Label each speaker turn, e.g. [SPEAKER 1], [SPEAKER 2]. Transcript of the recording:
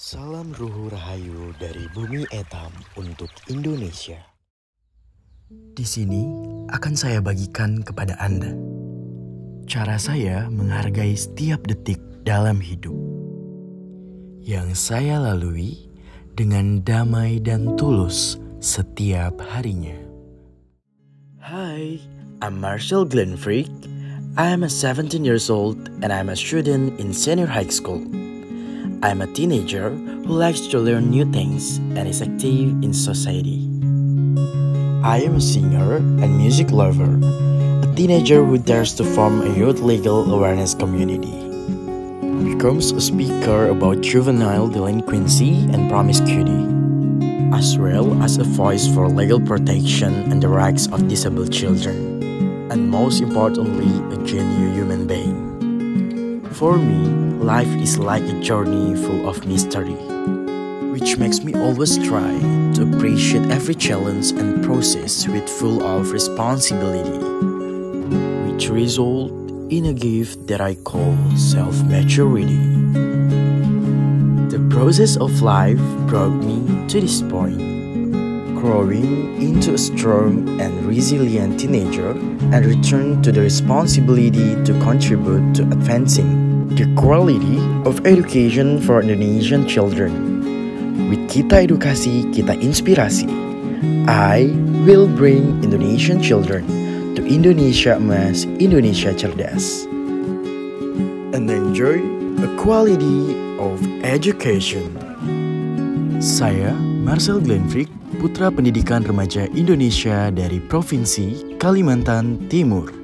[SPEAKER 1] Salam Ruhu Rahayu dari Bumi Etam untuk Indonesia. Di sini akan saya bagikan kepada Anda cara saya menghargai setiap detik dalam hidup yang saya lalui dengan damai dan tulus setiap harinya. Hi, I'm Marshall Glenfreak. I am a 17 years old and I'm a student in senior high school. I'm a teenager who likes to learn new things and is active in society. I am a singer and music lover, a teenager who dares to form a youth legal awareness community. Becomes a speaker about juvenile delinquency and promiscuity, as well as a voice for legal protection and the rights of disabled children, and most importantly, a genuine human being. For me, life is like a journey full of mystery, which makes me always try to appreciate every challenge and process with full of responsibility, which result in a gift that I call self-maturity. The process of life brought me to this point, growing into a strong and resilient teenager and return to the responsibility to contribute to advancing the quality of education for Indonesian children. With Kita Edukasi, Kita Inspirasi, I will bring Indonesian children to Indonesia Emas, Indonesia Cerdas. And enjoy a quality of education. Saya Marcel Glenfrick, putra pendidikan remaja Indonesia dari Provinsi Kalimantan Timur.